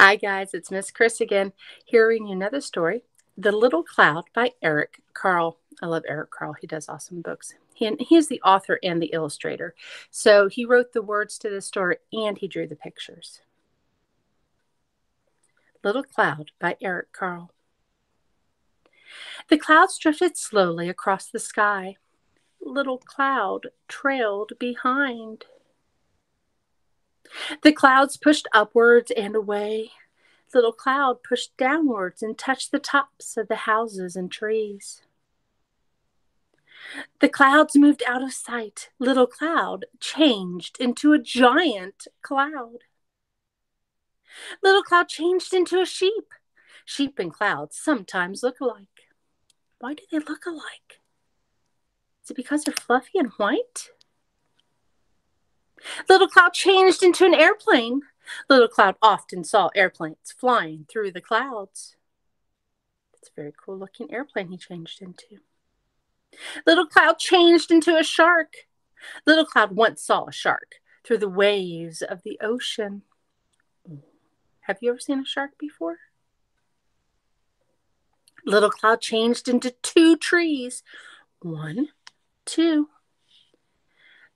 Hi, guys, it's Miss Chris again, hearing another story The Little Cloud by Eric Carle. I love Eric Carle, he does awesome books. He, he is the author and the illustrator. So he wrote the words to the story and he drew the pictures. Little Cloud by Eric Carle. The clouds drifted slowly across the sky. Little Cloud trailed behind. The clouds pushed upwards and away. Little cloud pushed downwards and touched the tops of the houses and trees. The clouds moved out of sight. Little cloud changed into a giant cloud. Little cloud changed into a sheep. Sheep and clouds sometimes look alike. Why do they look alike? Is it because they're fluffy and white? Little Cloud changed into an airplane. Little Cloud often saw airplanes flying through the clouds. It's a very cool looking airplane he changed into. Little Cloud changed into a shark. Little Cloud once saw a shark through the waves of the ocean. Have you ever seen a shark before? Little Cloud changed into two trees. One, two.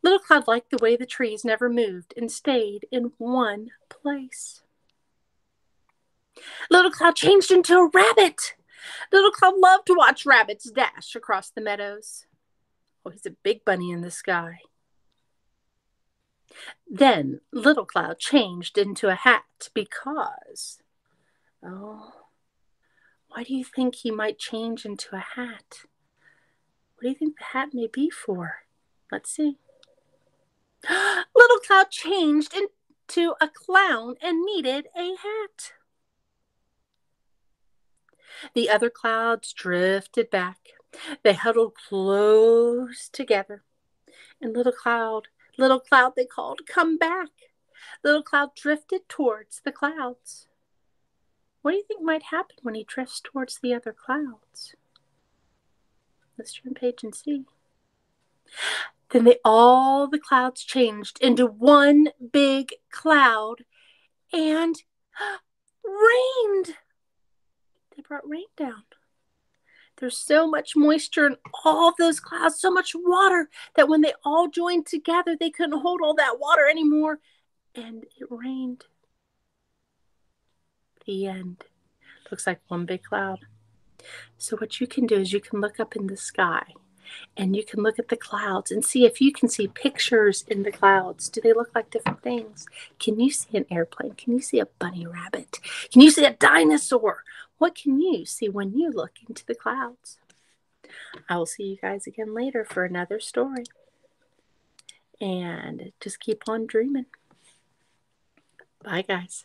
Little Cloud liked the way the trees never moved and stayed in one place. Little Cloud changed into a rabbit. Little Cloud loved to watch rabbits dash across the meadows. Oh, he's a big bunny in the sky. Then Little Cloud changed into a hat because. Oh, why do you think he might change into a hat? What do you think the hat may be for? Let's see. Cloud changed into a clown and needed a hat. The other clouds drifted back. They huddled close together. And Little Cloud, Little Cloud, they called, come back. Little Cloud drifted towards the clouds. What do you think might happen when he drifts towards the other clouds? Let's turn page and see. Then they all the clouds changed into one big cloud and rained. They brought rain down. There's so much moisture in all those clouds, so much water that when they all joined together, they couldn't hold all that water anymore. And it rained. The end. Looks like one big cloud. So, what you can do is you can look up in the sky and you can look at the clouds and see if you can see pictures in the clouds. Do they look like different things? Can you see an airplane? Can you see a bunny rabbit? Can you see a dinosaur? What can you see when you look into the clouds? I will see you guys again later for another story. And just keep on dreaming. Bye, guys.